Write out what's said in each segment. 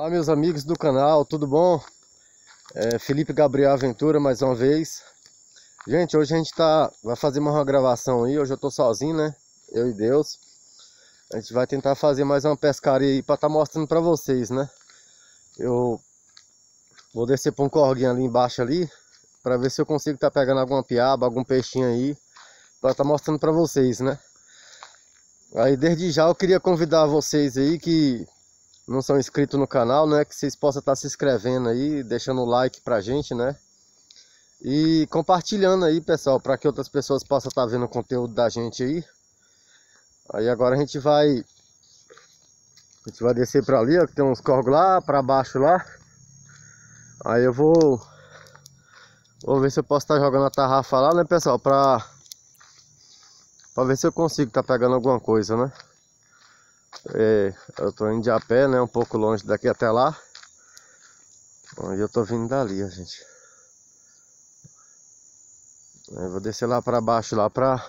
Olá meus amigos do canal, tudo bom? É Felipe Gabriel Aventura mais uma vez. Gente, hoje a gente tá, vai fazer uma gravação aí, hoje eu tô sozinho né, eu e Deus. A gente vai tentar fazer mais uma pescaria aí pra estar tá mostrando pra vocês né? Eu vou descer pra um corguinho ali embaixo ali Pra ver se eu consigo estar tá pegando alguma piaba, algum peixinho aí Pra estar tá mostrando pra vocês né? Aí desde já eu queria convidar vocês aí que não são inscritos no canal, né? Que vocês possam estar se inscrevendo aí, deixando o like pra gente, né? E compartilhando aí, pessoal, para que outras pessoas possam estar vendo o conteúdo da gente aí. Aí agora a gente vai... A gente vai descer para ali, ó, que tem uns corgos lá, para baixo lá. Aí eu vou... Vou ver se eu posso estar jogando a tarrafa lá, né, pessoal? Pra... Pra ver se eu consigo estar pegando alguma coisa, né? É, eu tô indo a pé, né? Um pouco longe daqui até lá. Bom, eu tô vindo dali, gente. Eu vou descer lá pra baixo lá pra...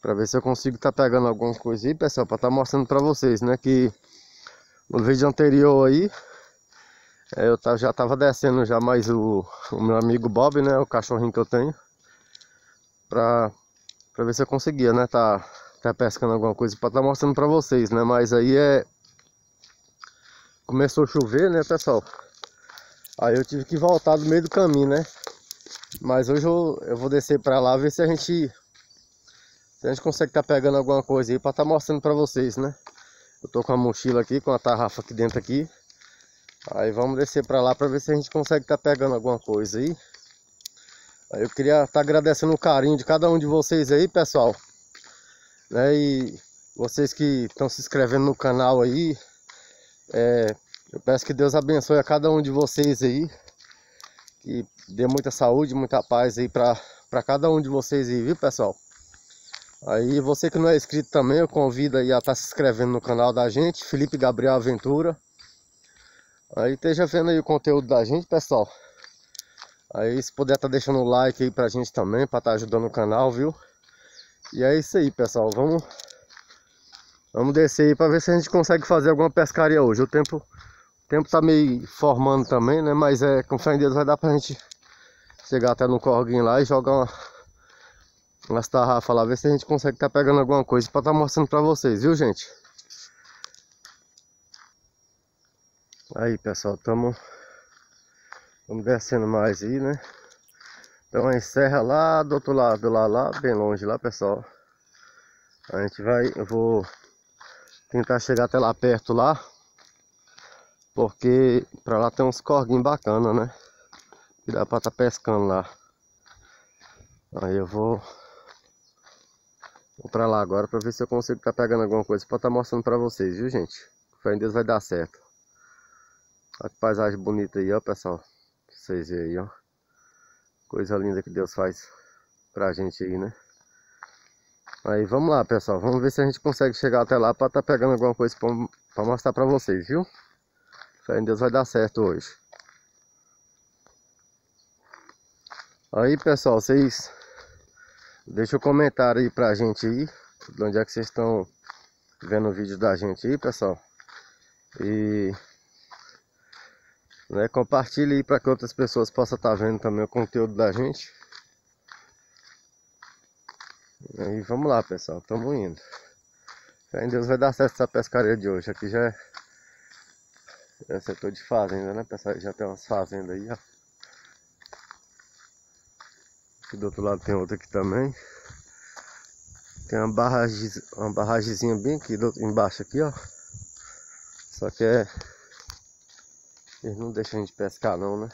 Pra ver se eu consigo tá pegando alguma coisa aí, pessoal. Pra tá mostrando pra vocês, né? Que no vídeo anterior aí... É, eu já tava descendo já mais o, o meu amigo Bob, né? O cachorrinho que eu tenho. Pra, pra ver se eu conseguia, né? Tá tá pescando alguma coisa para estar tá mostrando para vocês, né? Mas aí é começou a chover, né, pessoal? Aí eu tive que voltar do meio do caminho, né? Mas hoje eu, eu vou descer para lá ver se a gente se a gente consegue estar tá pegando alguma coisa aí para estar tá mostrando para vocês, né? Eu tô com a mochila aqui, com a tarrafa aqui dentro aqui. Aí vamos descer para lá para ver se a gente consegue estar tá pegando alguma coisa aí. Aí eu queria estar tá agradecendo o carinho de cada um de vocês aí, pessoal né? E vocês que estão se inscrevendo no canal aí, é, eu peço que Deus abençoe a cada um de vocês aí, que dê muita saúde, muita paz aí para cada um de vocês aí, viu pessoal? Aí você que não é inscrito também, eu convido aí a estar tá se inscrevendo no canal da gente, Felipe Gabriel Aventura. Aí esteja vendo aí o conteúdo da gente, pessoal. Aí se puder estar tá deixando o like aí pra gente também, para estar tá ajudando o canal, viu? E é isso aí, pessoal. Vamos, vamos descer aí para ver se a gente consegue fazer alguma pescaria hoje. O tempo, o tempo tá meio formando também, né? Mas é, com fé em Deus vai dar pra gente chegar até no corguinho lá e jogar uma, umas tarrafas lá. Ver se a gente consegue estar tá pegando alguma coisa para estar tá mostrando para vocês, viu, gente? Aí, pessoal, estamos descendo mais aí, né? Então a serra lá do outro lado, lá, lá, bem longe lá, pessoal. A gente vai, eu vou tentar chegar até lá perto lá. Porque pra lá tem uns corguinhos bacana, né? Que dá pra tá pescando lá. Aí eu vou... Vou pra lá agora pra ver se eu consigo tá pegando alguma coisa pra tá mostrando pra vocês, viu gente? Fé em Deus vai dar certo. Olha que paisagem bonita aí, ó, pessoal. Pra vocês verem aí, ó. Coisa linda que Deus faz pra gente aí, né? Aí vamos lá, pessoal. Vamos ver se a gente consegue chegar até lá pra estar tá pegando alguma coisa pra, pra mostrar pra vocês, viu? Fé em Deus vai dar certo hoje. Aí, pessoal, vocês... Deixa um comentário aí pra gente aí. De onde é que vocês estão vendo o vídeo da gente aí, pessoal. E né? Compartilhe aí para que outras pessoas possam estar tá vendo também o conteúdo da gente. E vamos lá, pessoal. Estamos indo. Fé em Deus vai dar certo essa pescaria de hoje. Aqui já é, é setor de fazenda, né, pessoal? Já tem umas fazendas aí, ó. Aqui do outro lado tem outra aqui também. Tem uma barragem, uma barragemzinha bem aqui do, embaixo aqui, ó. Só que é eles não deixam a gente pescar não, né?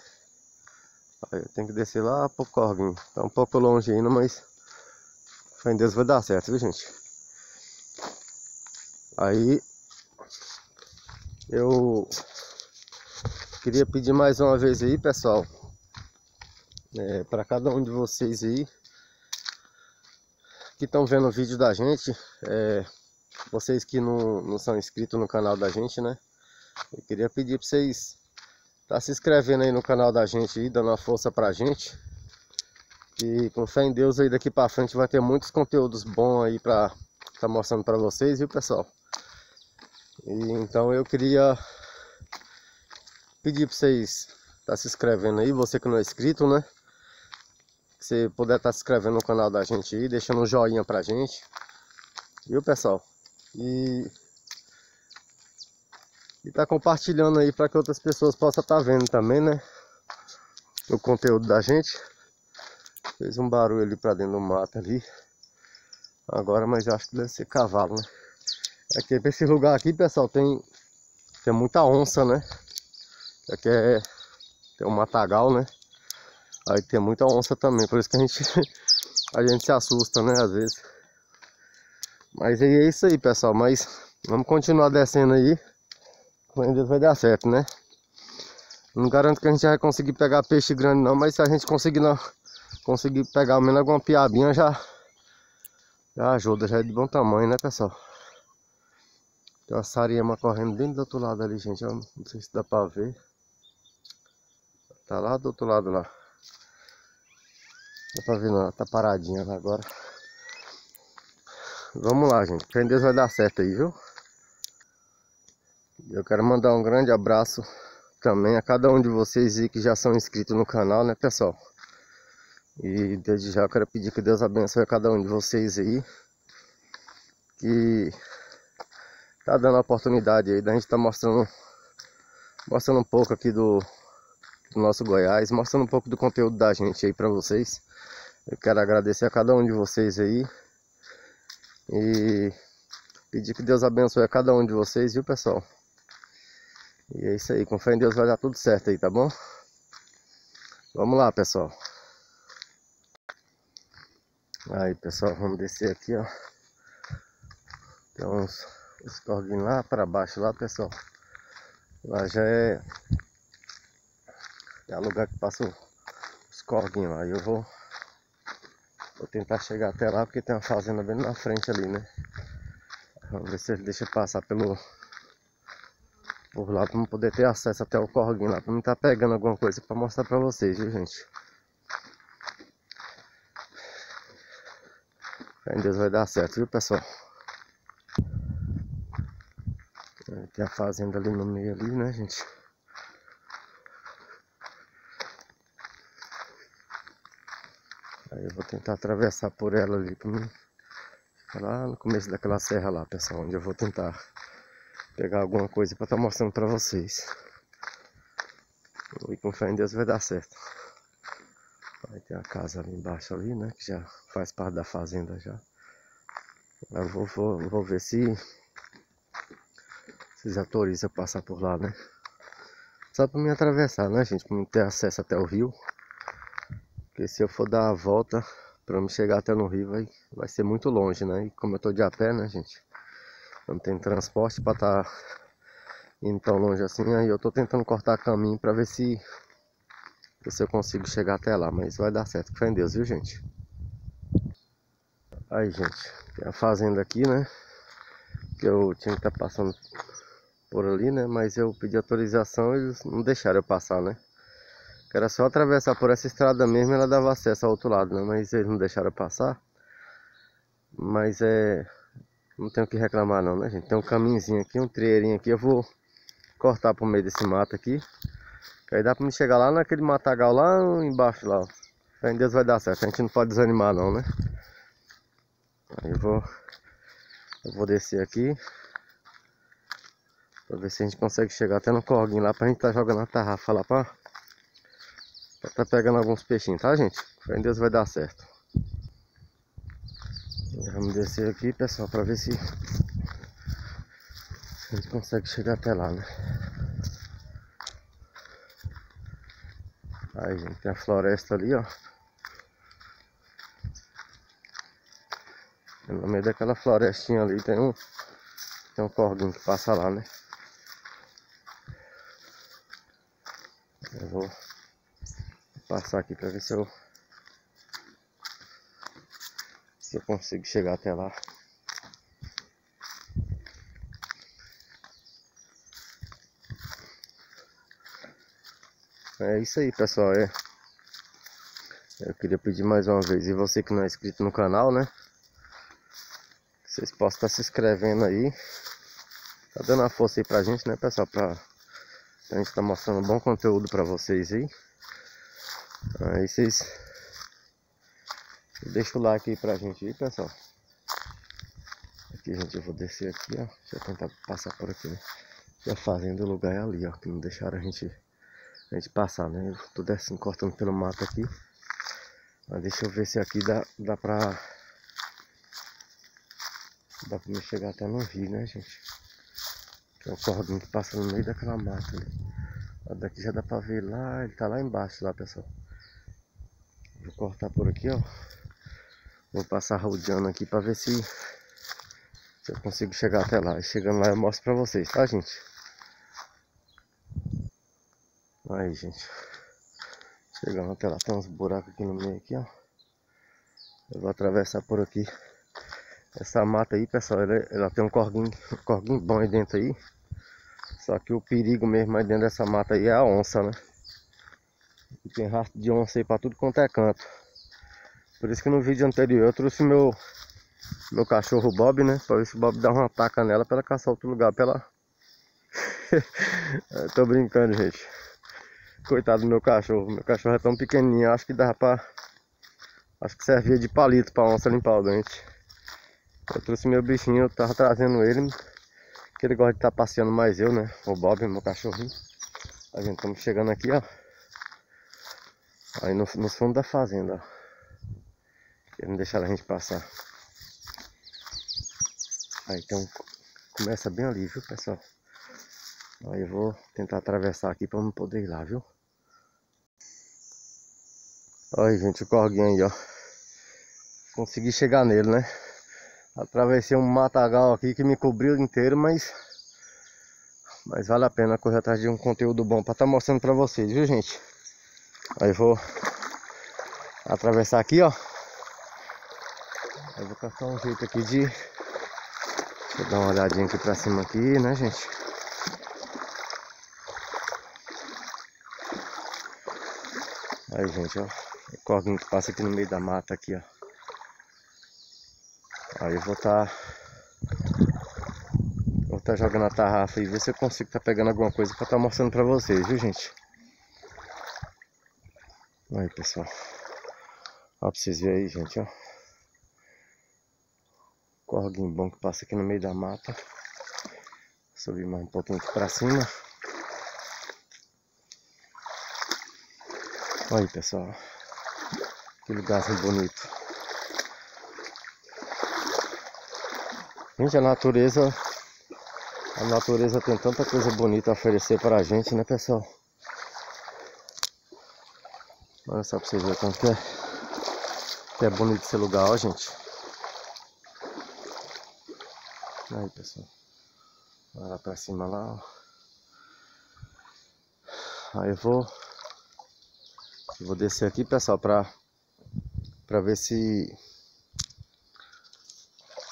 Aí eu tenho que descer lá pro corguinho. Tá um pouco longe ainda, mas fé em Deus vai dar certo, viu gente? Aí eu queria pedir mais uma vez aí, pessoal, é, para cada um de vocês aí que estão vendo o vídeo da gente, é, vocês que não, não são inscritos no canal da gente, né? Eu queria pedir para vocês tá se inscrevendo aí no canal da gente aí, dando uma força pra gente. E com fé em Deus aí daqui pra frente vai ter muitos conteúdos bons aí pra tá mostrando pra vocês, viu pessoal? E, então eu queria pedir para vocês tá se inscrevendo aí, você que não é inscrito, né? Se você puder estar tá se inscrevendo no canal da gente aí, deixando um joinha pra gente. Viu, pessoal? E e tá compartilhando aí para que outras pessoas possam estar tá vendo também, né? O conteúdo da gente. Fez um barulho ali para dentro do mato ali. Agora, mas eu acho que deve ser cavalo, né? Aqui pra esse lugar aqui, pessoal, tem, tem muita onça, né? Aqui é tem um matagal, né? Aí tem muita onça também, por isso que a gente a gente se assusta, né, às vezes. Mas aí é isso aí, pessoal, mas vamos continuar descendo aí. Ainda vai dar certo, né? Não garanto que a gente vai conseguir pegar peixe grande não, mas se a gente conseguir não, conseguir pegar ao menos alguma piabinha já já ajuda, já é de bom tamanho, né, pessoal? Tem uma sariema correndo bem do outro lado ali, gente. Eu não sei se dá pra ver. Tá lá do outro lado lá. Dá pra ver não, ela tá paradinha lá agora. Vamos lá, gente. Fé Deus vai dar certo aí, viu? Eu quero mandar um grande abraço também a cada um de vocês aí que já são inscritos no canal, né, pessoal? E desde já eu quero pedir que Deus abençoe a cada um de vocês aí. Que tá dando a oportunidade aí da gente tá mostrando mostrando um pouco aqui do, do nosso Goiás, mostrando um pouco do conteúdo da gente aí para vocês. Eu quero agradecer a cada um de vocês aí. E pedir que Deus abençoe a cada um de vocês, viu, pessoal? E é isso aí, com fé em Deus vai dar tudo certo aí, tá bom? Vamos lá, pessoal. Aí pessoal, vamos descer aqui, ó. Tem uns, uns corguinhos lá para baixo lá, pessoal. Lá já é, é lugar que passa os corguinhos lá. E eu vou, vou tentar chegar até lá porque tem uma fazenda bem na frente ali, né? Vamos ver se ele deixa passar pelo por lá para poder ter acesso até o corguinho lá, para não estar tá pegando alguma coisa para mostrar para vocês, viu gente? Fé em Deus vai dar certo, viu pessoal? Tem a fazenda ali no meio ali, né gente? Aí eu vou tentar atravessar por ela ali para mim. Lá no começo daquela serra lá, pessoal, onde eu vou tentar pegar alguma coisa para estar tá mostrando para vocês. E com fé em Deus vai dar certo. Aí tem a casa ali embaixo ali, né? Que já faz parte da fazenda já. Eu vou, vou, vou ver se vocês autorizam passar por lá, né? Só para me atravessar, né, gente? Para ter acesso até o rio. Porque se eu for dar a volta para me chegar até no rio vai, vai ser muito longe, né? E como eu tô de a pé, né, gente? Não tem transporte para estar tá indo tão longe assim. Aí eu tô tentando cortar caminho para ver se se eu consigo chegar até lá, mas vai dar certo, fé em Deus, viu gente? Aí gente, tem a fazenda aqui, né? Que eu tinha que estar tá passando por ali, né? Mas eu pedi autorização e eles não deixaram eu passar, né? Que era só atravessar por essa estrada mesmo ela dava acesso ao outro lado, né? Mas eles não deixaram eu passar. Mas é... Não tenho que reclamar não, né gente? Tem um caminhozinho aqui, um treirinho aqui. Eu vou cortar por meio desse mato aqui. Que aí dá pra me chegar lá naquele matagal lá embaixo lá. Fé em Deus vai dar certo. A gente não pode desanimar não, né? Aí eu vou... Eu vou descer aqui. Pra ver se a gente consegue chegar até no corguinho lá pra gente tá jogando a tarrafa lá pra... Pra tá pegando alguns peixinhos, tá gente? Fé em Deus vai dar certo. Vamos descer aqui, pessoal, para ver se a gente consegue chegar até lá, né? Aí, gente, tem a floresta ali, ó. No meio daquela florestinha ali tem um tem um corguinho que passa lá, né? Eu vou passar aqui para ver se eu se eu consigo chegar até lá. É isso aí, pessoal. É. Eu queria pedir mais uma vez, e você que não é inscrito no canal, né? Vocês possam estar se inscrevendo aí. Tá dando uma força aí pra gente, né, pessoal? Pra, a gente tá mostrando bom conteúdo pra vocês aí. Aí vocês deixa o like aí pra gente aí, pessoal. Aqui, gente, eu vou descer aqui, ó. Deixa eu tentar passar por aqui, né? Já fazendo o lugar é ali, ó. Que não deixaram a gente, a gente passar, né? Eu tô descendo, cortando pelo mato aqui. Mas deixa eu ver se aqui dá, dá pra... Dá pra me chegar até no rio, né, gente? Tem um cordinho que passa no meio daquela mata ali. Ó, daqui já dá pra ver lá, ele tá lá embaixo lá, pessoal. Vou cortar por aqui, ó. Vou passar rodeando aqui pra ver se, se eu consigo chegar até lá. E chegando lá eu mostro pra vocês, tá, gente? Aí, gente. Chegando até lá, tem uns buracos aqui no meio aqui, ó. Eu vou atravessar por aqui. Essa mata aí, pessoal, ela, ela tem um corguinho, um corguinho bom aí dentro aí. Só que o perigo mesmo aí dentro dessa mata aí é a onça, né? E tem rastro de onça aí pra tudo quanto é canto. Por isso que no vídeo anterior eu trouxe meu, meu cachorro Bob, né? Pra ver se o Bob dá uma taca nela pra ela caçar outro lugar pra ela... tô brincando, gente. Coitado do meu cachorro. Meu cachorro é tão pequenininho, acho que dava pra... Acho que servia de palito pra onça limpar o dente. Eu trouxe meu bichinho, eu tava trazendo ele. Que ele gosta de estar tá passeando mais eu, né? O Bob, meu cachorrinho. A gente estamos chegando aqui, ó. Aí no, no fundo da fazenda, ó. Eles não deixaram a gente passar. Aí então começa bem ali, viu pessoal? Aí eu vou tentar atravessar aqui para não poder ir lá, viu? Aí, gente, o corguinho aí, ó. Consegui chegar nele, né? Atravessei um matagal aqui que me cobriu inteiro, mas... Mas vale a pena correr atrás de um conteúdo bom para estar tá mostrando para vocês, viu, gente? Aí vou atravessar aqui, ó. Eu vou caçar um jeito aqui de... Deixa eu dar uma olhadinha aqui pra cima aqui, né, gente? Aí, gente, ó. O corguinho que passa aqui no meio da mata aqui, ó. Aí eu vou. Tá... Vou tá jogando a tarrafa e ver se eu consigo tá pegando alguma coisa estar tá mostrando para vocês, viu, gente? Aí, pessoal. Ó, pra vocês verem aí, gente, ó. Corguinho bom que passa aqui no meio da mata. Subir mais um pouquinho aqui pra cima. Olha aí, pessoal. Que lugarzinho bonito. Gente, a natureza... A natureza tem tanta coisa bonita a oferecer para a gente, né, pessoal? Olha só pra vocês verem tanto que é, que é bonito esse lugar, ó, gente. Aí, pessoal. Vai lá pra cima lá, ó. Aí eu vou... Eu vou descer aqui, pessoal, pra... Pra ver se...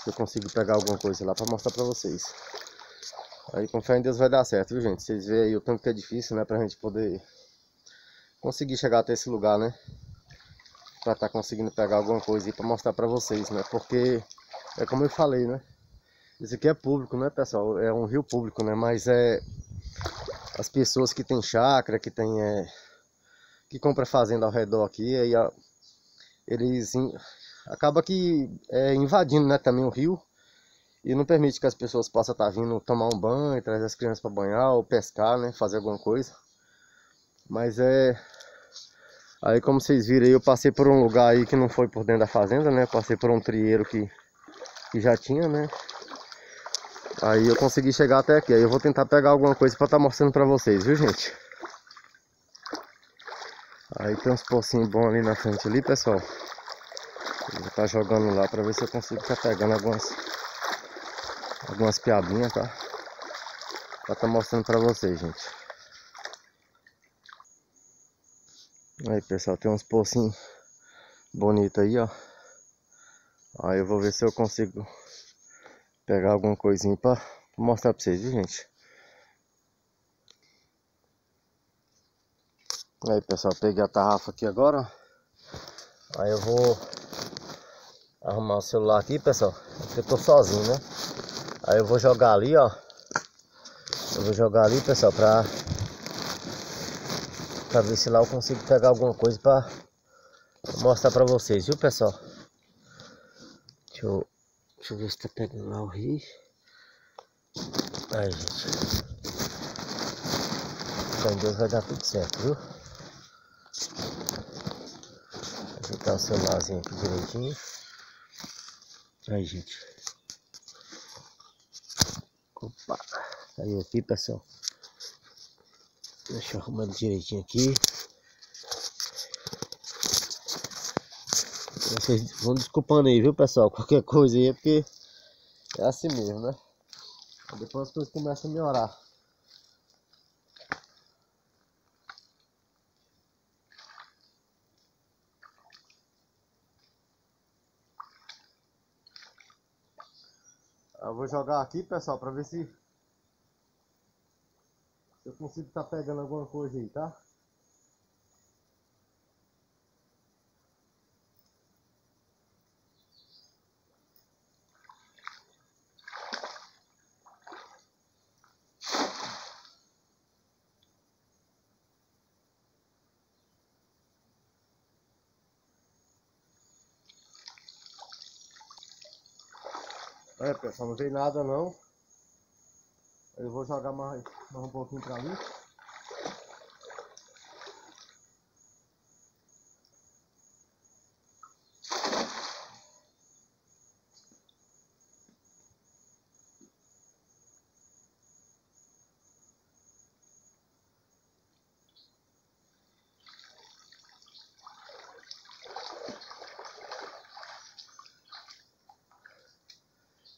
Se eu consigo pegar alguma coisa lá pra mostrar pra vocês. Aí com fé em Deus vai dar certo, viu, gente? Vocês veem aí o tanto que é difícil, né, pra gente poder conseguir chegar até esse lugar, né? Pra estar tá conseguindo pegar alguma coisa aí pra mostrar pra vocês, né? Porque, é como eu falei, né? Isso aqui é público, né, pessoal? É um rio público, né? Mas é... As pessoas que tem chácara, que tem... É, que compra fazenda ao redor aqui, aí a, eles... In, acaba que é, invadindo, né, também o rio. E não permite que as pessoas possam estar tá vindo tomar um banho, trazer as crianças para banhar ou pescar, né? Fazer alguma coisa. Mas é... Aí como vocês viram aí, eu passei por um lugar aí que não foi por dentro da fazenda, né? Passei por um trieiro que, que já tinha, né? Aí eu consegui chegar até aqui. Aí eu vou tentar pegar alguma coisa para estar tá mostrando para vocês, viu gente? Aí tem uns pocinhos bons ali na frente ali, pessoal. Vou estar tá jogando lá para ver se eu consigo estar tá pegando algumas algumas piabinhas, tá? Pra estar tá mostrando para vocês, gente. Aí pessoal, tem uns pocinhos bonitos aí, ó. Aí eu vou ver se eu consigo pegar alguma coisinha pra mostrar pra vocês, viu gente? Aí pessoal, peguei a tarrafa aqui agora. Aí eu vou arrumar o celular aqui, pessoal. Porque eu tô sozinho, né? Aí eu vou jogar ali, ó. Eu vou jogar ali, pessoal, pra, pra ver se lá eu consigo pegar alguma coisa pra mostrar pra vocês, viu, pessoal? Deixa eu, deixa eu ver se tá pegando lá o rio. Aí, gente. Então, Deus vai dar tudo certo, viu? Ajeitar o celularzinho aqui direitinho. Aí, gente. Opa. Saiu aqui, pessoal. Deixa eu arrumar direitinho aqui. Vocês vão desculpando aí, viu, pessoal? Qualquer coisa aí é porque é assim mesmo, né? Depois as coisas começam a melhorar. Eu vou jogar aqui, pessoal, pra ver se eu consigo estar tá pegando alguma coisa aí, tá? É não veio nada não. Eu vou jogar mais, mais um pouquinho pra ali.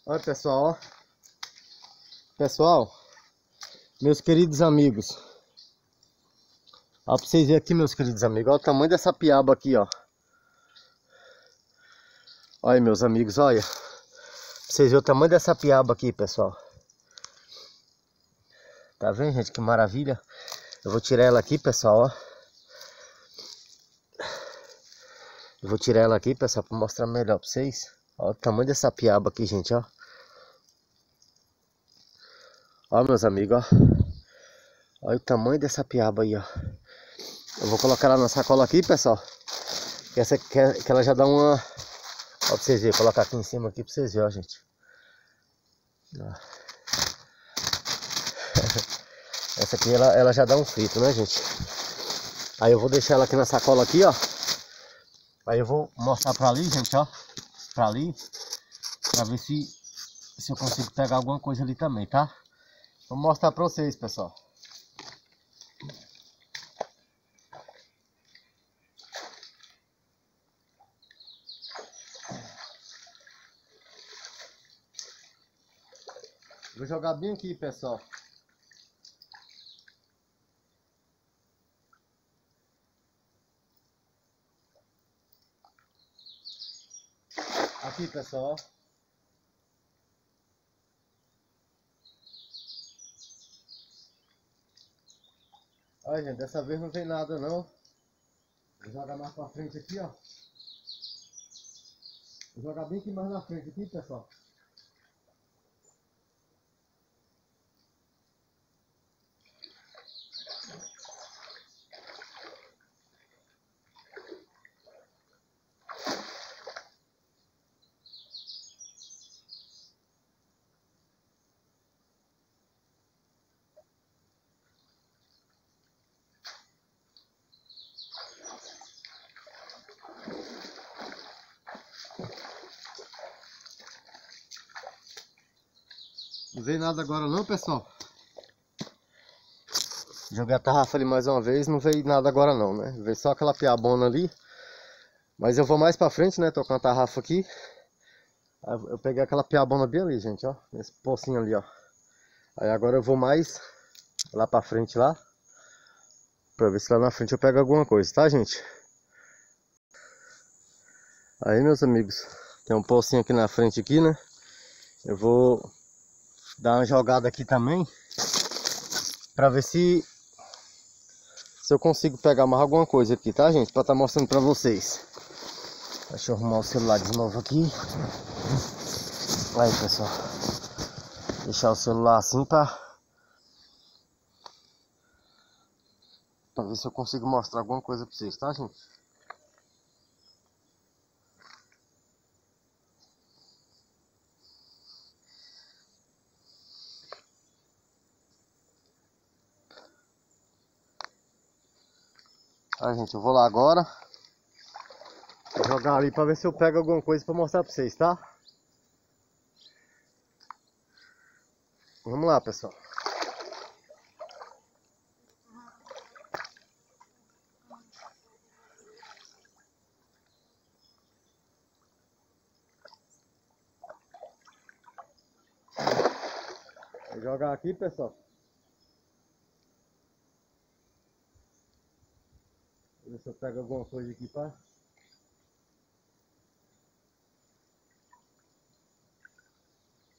Olha pessoal. Pessoal, meus queridos amigos. Ó, pra vocês verem aqui, meus queridos amigos. Olha o tamanho dessa piaba aqui, ó. Olha, meus amigos, olha. Pra vocês verem o tamanho dessa piaba aqui, pessoal. Tá vendo, gente? Que maravilha. Eu vou tirar ela aqui, pessoal, ó. Eu vou tirar ela aqui, pessoal, pra mostrar melhor pra vocês. Olha o tamanho dessa piaba aqui, gente, ó. Ó, meus amigos, ó. Olha o tamanho dessa piaba aí, ó. Eu vou colocar ela na sacola aqui, pessoal. Que, essa, que, ela já dá uma... Ó, pra vocês verem. Vou colocar aqui em cima aqui pra vocês verem, ó, gente. Ó. Essa aqui, ela, ela já dá um frito, né, gente? Aí eu vou deixar ela aqui na sacola aqui, ó. Aí eu vou mostrar pra ali, gente, ó. Pra ali. Pra ver se, se eu consigo pegar alguma coisa ali também, tá? Vou mostrar pra vocês, pessoal. Vou jogar bem aqui, pessoal. Aqui, pessoal. Olha, gente, dessa vez não tem nada não. Vou jogar mais pra frente aqui, ó. Vou jogar bem aqui mais na frente aqui, pessoal. Veio nada agora não, pessoal. Joguei a tarrafa ali mais uma vez, não veio nada agora não, né? Veio só aquela piabona ali. Mas eu vou mais pra frente, né? Tô com a tarrafa aqui. Eu peguei aquela piabona bem ali, gente, ó. Nesse pocinho ali, ó. Aí agora eu vou mais lá pra frente lá. Pra ver se lá na frente eu pego alguma coisa, tá, gente? Aí, meus amigos. Tem um pocinho aqui na frente aqui, né? Eu vou dar uma jogada aqui também para ver se se eu consigo pegar mais alguma coisa aqui, tá gente? Para estar tá mostrando para vocês. Deixa eu arrumar o celular de novo aqui. Aí pessoal, deixar o celular assim tá para ver se eu consigo mostrar alguma coisa para vocês, tá gente? Tá, gente, eu vou lá agora. Vou jogar ali pra ver se eu pego alguma coisa pra mostrar pra vocês, tá? Vamos lá, pessoal. Vou jogar aqui, pessoal. Vou ver se eu pego alguma coisa aqui pra...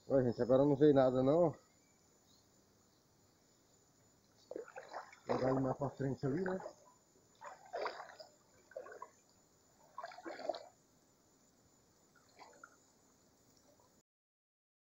Olha, gente, agora não veio nada não. Vou jogar ele mais pra frente ali, né?